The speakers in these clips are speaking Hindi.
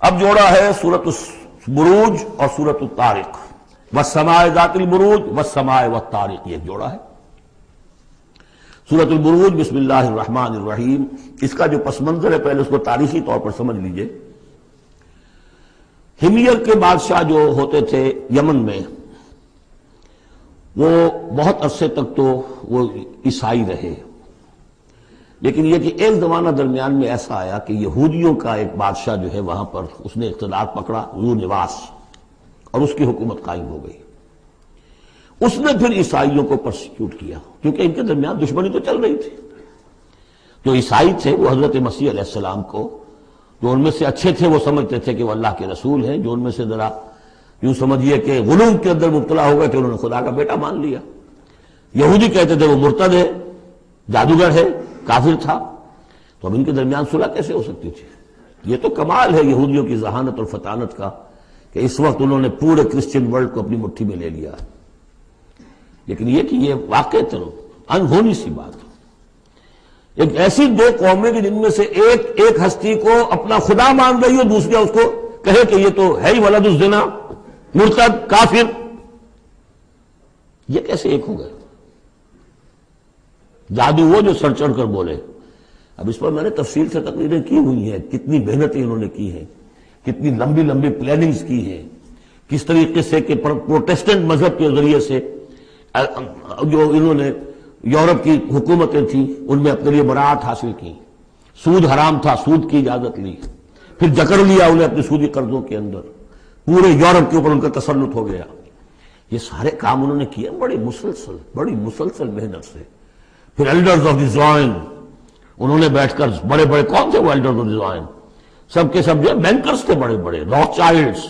अब जोड़ा है सूरत बुरूज और सूरत तारिक व समाए दातिल बुरूज व समाए व तारिक ये जोड़ा है सूरत बुरूज बिस्मिल्लाहिर्रहमानिर्रहीम इसका जो पस मंजर है पहले उसको तारीखी तौर पर समझ लीजिए हिमियर के बादशाह जो होते थे यमन में, वो बहुत अरसे तक तो वो ईसाई रहे। लेकिन यह कि एक जमाना दरमियान में ऐसा आया कि यहूदियों का एक बादशाह जो है वहाँ पर उसने इकतदार पकड़ा रू निवास, और उसकी हुकूमत कायम हो गई। उसने फिर ईसाइयों को प्रोसिक्यूट किया, क्योंकि इनके दरमियान दुश्मनी तो चल रही थी। जो ईसाई थे, वो हज़रत मसीह को जो उनमें से अच्छे थे, वो समझते थे कि वो अल्लाह के रसूल हैं। जो उनमें से जरा यूँ समझिए कि गुलूम के अंदर मुबतला हो गए थे, उन्होंने खुदा का बेटा मान लिया। यहूदी कहते थे, वो मुर्तद है, जादूगर है, काफिर था। तो अब इनके दरमियान सुलह कैसे हो सकती थी? ये तो कमाल है यहूदियों की जहानत और फतानत का, कि इस वक्त उन्होंने पूरे क्रिश्चियन वर्ल्ड को अपनी मुट्ठी में ले लिया लेकिन ये कि ये वाकई तो अनहोनी सी बात एक ऐसी दो कौमें कि जिनमें से एक एक हस्ती को अपना खुदा मान रही हो, दूसरी उसको कहे कि ये तो है ही वलदुजना मुर्तद, काफिर। ये कैसे एक हो गए? जादू वो जो सर चढ़ कर बोले। अब इस पर मैंने तफसील से तकरीरें की हुई हैं, कितनी मेहनतें इन्होंने की हैं, कितनी लंबी लंबी प्लानिंग्स की हैं, किस तरीके से कि प्रोटेस्टेंट मज़हब के ज़रिए से जो इन्होंने यूरोप की हुकूमतें थी, उनमें अपने लिए बरात हासिल की। सूद हराम था, सूद की इजाज़त ली। फिर जकड़ लिया उन्हें अपने सूदी कर्जों के अंदर। पूरे यूरोप के ऊपर उनका तसलुत हो गया। ये सारे काम उन्होंने किए, बड़ी मुसलसल बड़ी मुसलसल मेहनत से। फिर एल्डर्स ऑफ़ डिज़ाइन उन्होंने बैठकर बड़े बड़े कौन थे वो एल्डर्स ऑफ़ डिज़ाइन सबके सब जो बैंकर्स थे बड़े बड़े रॉक चाइल्ड्स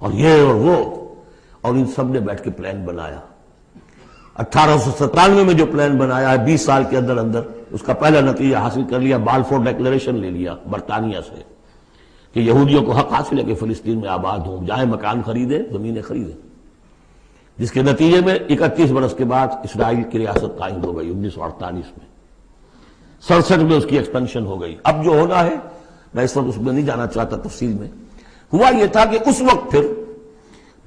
और ये और वो, और इन सबने बैठ के प्लान बनाया। अट्ठारह में जो प्लान बनाया है, बीस साल के अंदर अंदर, उसका पहला नतीजा हासिल कर लिया, बालफोर डिक्लेरेशन ले लिया, बरतानिया से, कि यहूदियों को हक हासिल है कि फिलिस्तीन में आबाद हों। जाए मकान खरीदे, जमीनें खरीदे। जिसके नतीजे में इकतीस बरस के बाद इसराइल की रियासत कायम हो गई, उन्नीस सौ अड़तालीस में। सड़सठ में उसकी एक्सपेंशन हो गई। अब जो होना है, मैं इस वक्त उसमें नहीं जाना चाहता तफसील में। हुआ यह था कि उस वक्त फिर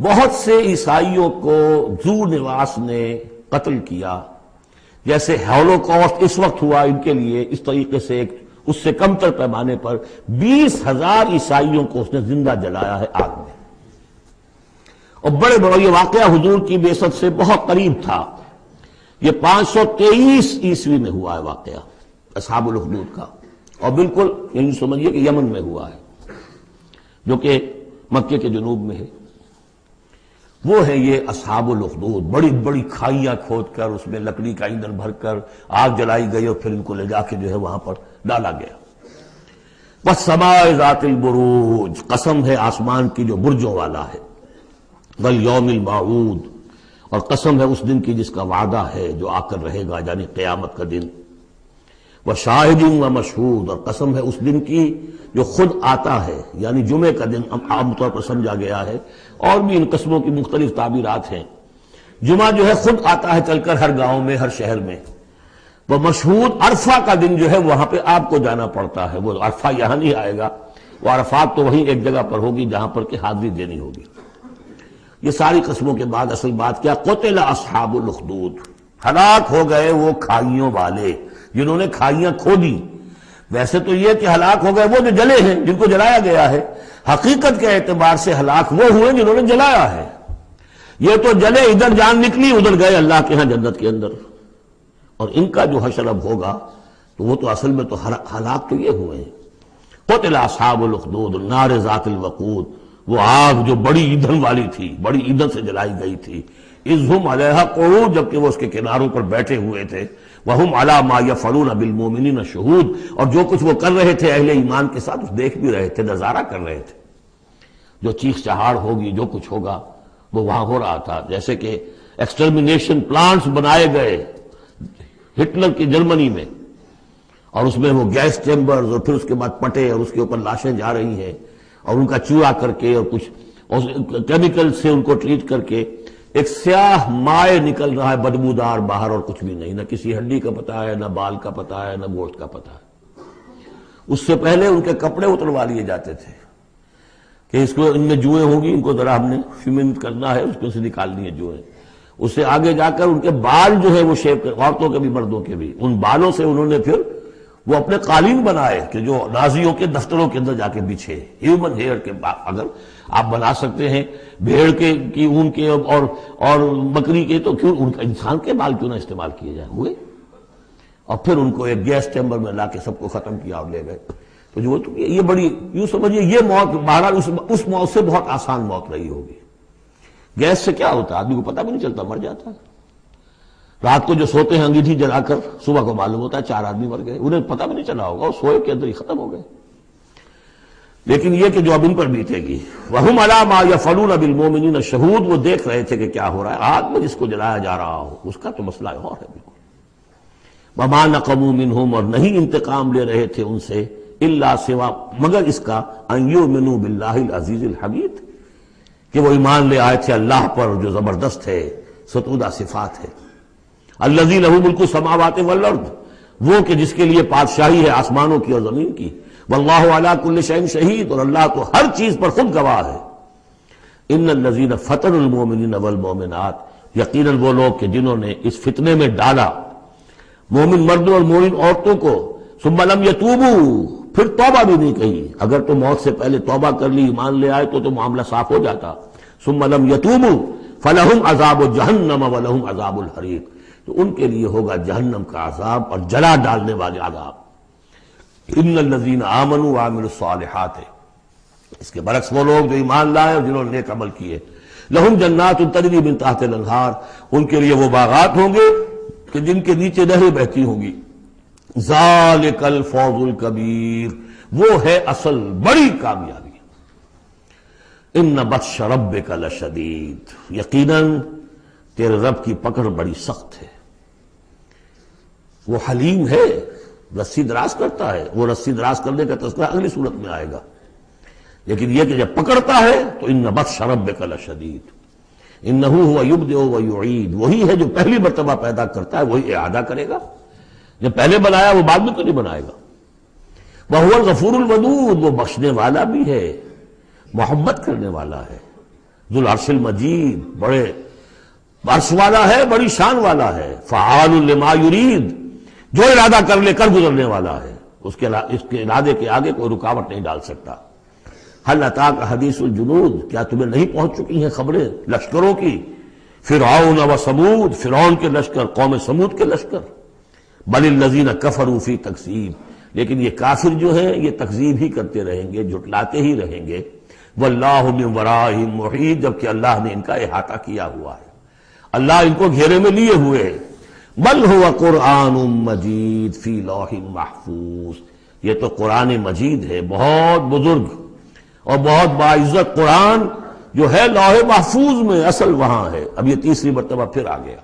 बहुत से ईसाइयों को जू निवास ने कत्ल किया। जैसे हेलोकॉस्ट इस वक्त हुआ, इनके लिए इस तरीके से एक, उससे कमतर पैमाने पर बीस हज़ार ईसाइयों को उसने ज़िंदा जलाया है आग में। और बड़े बड़े, ये वाकया हजूर की बेसत से बहुत करीब था। ये 523 ईस्वी में हुआ है वाकया, असहाबुल हदूद का। और बिल्कुल यही समझिए कि यमन में हुआ है, जो कि मक्के के जनूब में है। वो है ये असहाबुल उखदूद, बड़ी बड़ी खाइयाँ खोद कर उसमें लकड़ी का ईंधन भरकर, आग जलाई गई और फिर इनको ले जाके जो है वहाँ पर डाला गया। बस समाए जातिल बुरूज, कसम है आसमान की जो बुर्जों वाला है। वल यौमिल माऊद, और कसम है उस दिन की जिसका वादा है जो आकर रहेगा यानी क्यामत का दिन। वह शाहिदीन व मशहूद। और कसम है उस दिन की जो खुद आता है, यानी जुमे का दिन आमतौर पर समझा गया है। और भी इन कस्मों की मुख्तलिफ़ ताबीरात हैं। जुमा जो है खुद आता है चलकर हर गाँव में, हर शहर में। वह मशहूर अरफा का दिन जो है वहाँ पर आपको जाना पड़ता है। वो अरफा यहाँ नहीं आएगा। वो अरफात तो वहीं एक जगह पर होगी जहाँ पर कि हाजिरी देनी होगी। ये सारी कस्मों के बाद असल बात क्या? कोतेला असहाबुल हलाक हो गए वो खाइयों वाले। जिन्होंने खाइयाँ खो दी वैसे तो यह कि हलाक हो गए, वो जो जले हैं, जिनको जलाया गया है, हकीकत के एतबार से हलाक वो हुए जिन्होंने जलाया है। ये तो जले, इधर जान निकली, उधर गए अल्लाह के यहाँ जन्नत के अंदर। और इनका जो हशर अब होगा तो वो तो असल में तो हलाक तो ये हुए हैं। कोतला साबुलखदूद नार जातिल वकूद। वो आग जो बड़ी ईंधन वाली थी, बड़ी ईंधन से जलाई गई थी। इजहुम अलहा को जबकि वो उसके किनारों पर बैठे हुए थे। वहुम अला माया फरून अबिल मोमिन शहूद, और जो कुछ वो कर रहे थे, अहले ईमान के साथ देख भी रहे थे, नज़ारा कर रहे थे। जो चीख चहाड़ होगी, जो कुछ होगा, वो वहाँ हो रहा था। जैसे कि एक्सटर्मिनेशन प्लांट्स बनाए गए हिटलर की जर्मनी में, और उसमें वो गैस चैम्बर्स और फिर उसके बाद पटे और उसके ऊपर लाशें जा रही हैं। और उनका चूड़ा करके और कुछ केमिकल से उनको ट्रीट करके एक स्याह माए निकल रहा है बदबूदार बाहर और कुछ भी नहीं, ना किसी हड्डी का पता है, ना बाल का पता है, ना गोश्त का पता है। उससे पहले उनके कपड़े उतरवा लिए जाते थे कि इसको इनमें जुए होंगी, इनको जरा हमने फ्यूमिन करना है, उसको से निकालनी है जुए। उससे आगे जाकर उनके बाल जो है वो कर औरतों के भी, मर्दों के भी, उन बालों से उन्होंने फिर वो अपने कालीन बनाए कि जो नाजियों के दफ्तरों के अंदर जाके बिछे। ह्यूमन हेयर के अगर आप बना सकते हैं भेड़ के की ऊन के और और बकरी के तो क्यों उनका इंसान के बाल क्यों ना इस्तेमाल किए जाए? हुए? और फिर उनको एक गैस चैम्बर में लाके सबको खत्म किया और ले गए। तो जो तो ये बड़ी यूँ समझिए ये मौत बहरहाल उस, उस मौत से बहुत आसान मौत रही होगी। गैस से क्या होता? आदमी को पता भी नहीं चलता मर जाता रात को जो सोते हैं, अंगीठी जलाकर सुबह को मालूम होता है चार आदमी मर गए। उन्हें पता भी नहीं चला होगा और सोए के अंदर ही खत्म हो गए। लेकिन यह कि जो अब इन पर बीतेगी, वहुम अलामा या फलून अबिल मोमिन शहूद वो देख रहे थे कि क्या हो रहा है। आग में जिसको जलाया जा रहा हो, उसका तो मसला और है बिल्कुल। बमा नकमू मिन और नहीं इंतकाम ले रहे थे उनसे, इल्ला सिवा, मगर इसका अयो मिनू बिल्लाहिल अज़ीज़ हमीद, कि वो ईमान ले आए थे अल्लाह पर, जो ज़बरदस्त है, सतूदा सिफात है। अल्लजी लहू मुल्क समावात वल्लर्द वो कि जिसके लिए पातशाही है आसमानों की और ज़मीन की। वल्लाह कुल्ल शैन शहीद और अल्लाह तो हर चीज़ पर खुद गवाह है। इन नजीन फतरमिन अवल यकीन वो लोग के जिन्होंने इस फितने में डाला। मोमिन मर्दों और मोमिन औरतों को सुमलम यतूबू, फिर तौबा भी नहीं कही। अगर तो मौत से पहले तौबा कर ली, ईमान ले आए तो तो मामला साफ़ हो जाता। सुमलम यतूबू, फलहुम अजाब जहन्नम वलहुम अजाबुल हरीक तो उनके लिए होगा जहन्नम का आजाब और जला डालने वाले आजाब इन नजीन आमनु आमिर सालिहात है। इसके बरक्स वो लोग जो ईमान लाए और जिन्होंने नेक अमल किए। लहुम जन्नात तजरी बिन ताहत लंहार उनके लिए वो बागात होंगे कि जिनके नीचे नहरें बहती होंगी। जाल कल फौजुल कबीर। वो है असल बड़ी कामयाबी। इन न बद शरब का लशदीद। यकीनन, तेरे रब की पकड़ बड़ी सख्त है। वो हलीम है रस्सी दराज करता है। वो रस्सी दराज करने का तस्करा अगली सूरत में आएगा। लेकिन यह कि जब पकड़ता है तो इन नबत शरब कल शदीद इन नहू हुआ युग दो वही है जो पहली मरतबा पैदा करता है, वही अदा करेगा। जब पहले बनाया, वो बाद में तो नहीं बनाएगा। वह गफूरुल वदूद वो बख्शने वाला भी है, मोहब्बत करने वाला है। जुल अरसल मजीद, बड़े अर्श वाला है, बड़ी शान वाला है। फ़ालमायुरीद जो इरादा कर ले, कर गुजरने वाला है। उसके इसके इरादे के आगे कोई रुकावट नहीं डाल सकता। हल अता का हदीसुल जुनूद, क्या तुम्हें नहीं पहुँच चुकी हैं खबरें? लश्करों की। फिर व समूद फिर के लश्कर, कौम समूद के लश्कर। बल लजीन कफरूफी तकसीब लेकिन ये काफिर जो है, ये तकजीब ही करते रहेंगे, जुटलाते ही रहेंगे। वल्लाह वराही जबकि अल्लाह ने इनका अहाता किया हुआ है। अल्लाह इनको घेरे में लिए हुए है। बल हुआ कुरान मजीद फ़ी लौहिन महफूज। ये तो कुरान मजीद है, बहुत बुज़ुर्ग और बहुत बाइज्जत कुरान जो है लौहे महफूज में असल वहाँ है। अब ये तीसरी मरतबा फिर आ गया।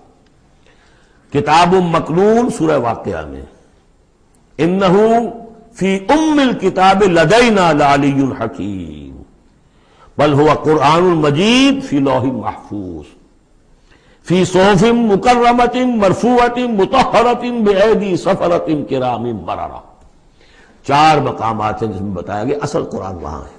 किताब मकनून सूर्य वाकया में। इन्नहू फ़ी उम्मिल किताब लदैना लालीन हकीम। बल हुआ कुरान मजीद फ़ी लोही महफूज। फ़ी सोफिम मुकर्रमतिन मरफूअतिन मुतहरतिन बेदी सफरतिन किरामिन बरारा। चार मकाम हैं जिसमें बताया गया, असल कुरान वहाँ है।